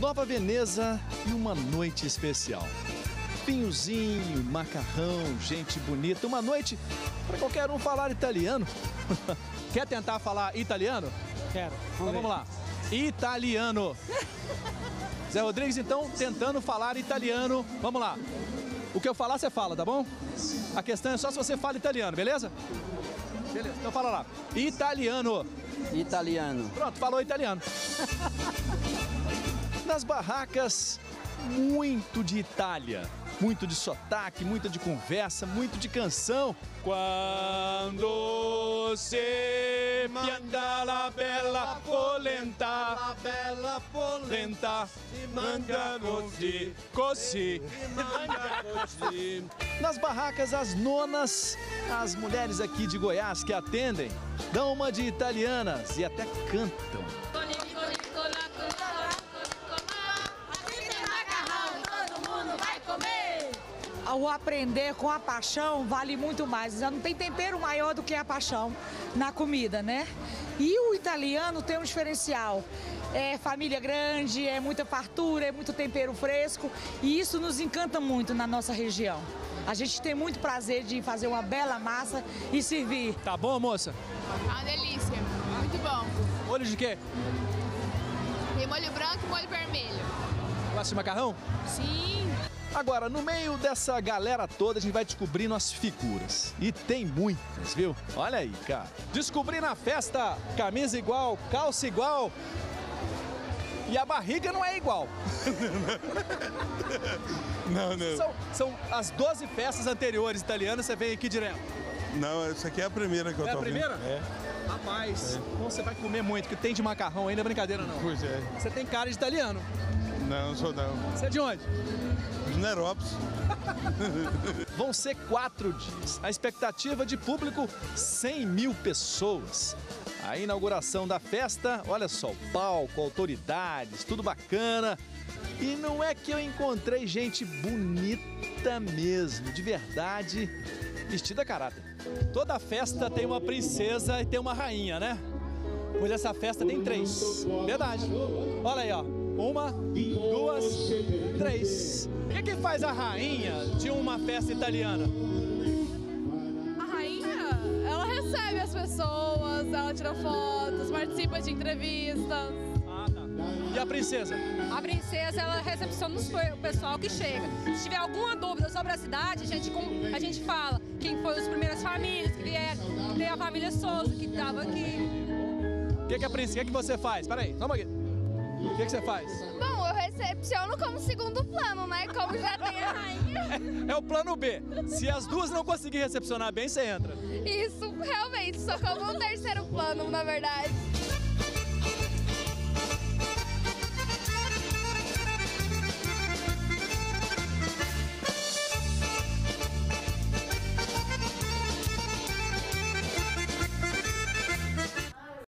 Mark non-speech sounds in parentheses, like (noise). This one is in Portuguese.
Nova Veneza e uma noite especial. Vinhozinho, macarrão, gente bonita. Uma noite para qualquer um falar italiano. (laughs) Quer tentar falar italiano? Quero. Então vamos lá. Italiano. (laughs) Zé Rodrigues, então, tentando falar italiano. Vamos lá. O que eu falar, você fala, tá bom? A questão é só se você fala italiano, beleza? Beleza, então fala lá. Italiano. Italiano. Pronto, falou italiano. (laughs) Nas barracas, muito de Itália. Muito de sotaque, muito de conversa, muito de canção. Quando se manda la bella polenta, La bella polenta, manda così, così. Nas barracas, as nonas, as mulheres aqui de Goiás que atendem, dão uma de italianas e até cantam. O aprender com a paixão vale muito mais. Não tem tempero maior do que a paixão na comida, né? E o italiano tem um diferencial. É família grande, é muita fartura, é muito tempero fresco e isso nos encanta muito na nossa região. A gente tem muito prazer de fazer uma bela massa e servir. Tá bom, moça? Uma delícia, muito bom. Olho de quê? Tem molho branco e molho vermelho. Gosta de macarrão? Sim. Agora, no meio dessa galera toda, a gente vai descobrindo as figuras. E tem muitas, viu? Olha aí, cara. Descobri na festa camisa igual, calça igual. E a barriga não é igual. (laughs) Não, não. São, são as 12 festas anteriores italianas, você vem aqui direto. Não, essa aqui é a primeira que eu É a tô primeira? vendo. É, Rapaz, então você vai comer muito, que tem de macarrão ainda, é brincadeira não. pois é. Você tem cara de italiano. Não, sou não. Você é de onde? Nerópolis. (laughs) Vão ser quatro dias. A expectativa de público, 100 mil pessoas. A inauguração da festa, olha só, o palco, autoridades, tudo bacana. E não é que eu encontrei gente bonita mesmo, de verdade, vestida a caráter. Toda festa tem uma princesa e tem uma rainha, né? Pois essa festa tem três. Verdade. Olha aí, ó. Uma, duas, três. O que, que faz a rainha de uma festa italiana? A rainha, ela recebe as pessoas, ela tira fotos, participa de entrevistas. Ah, tá. E a princesa? A princesa, ela recepciona o pessoal que chega. Se tiver alguma dúvida sobre a cidade, a gente, a gente fala quem foi as primeiras famílias que vieram. Tem a família Souza, que estava aqui. O que, que? O que, que você faz? Peraí, um pouquinho. O que, que você faz? Bom, eu recepciono como segundo plano, né? Como já tem a rainha. É o plano B. Se as duas não conseguirem recepcionar bem, você entra. Isso, realmente, só como um terceiro plano, na verdade.